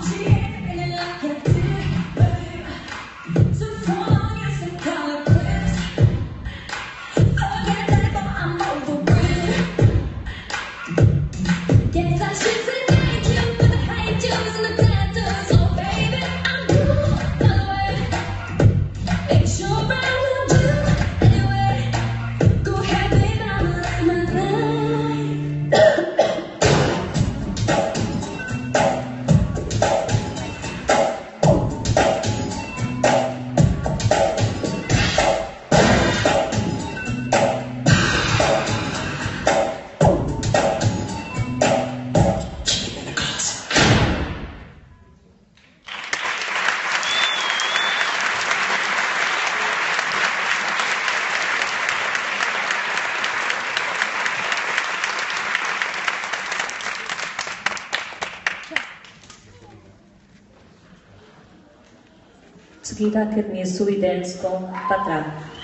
Hope Seguida termine sui dance con Patra.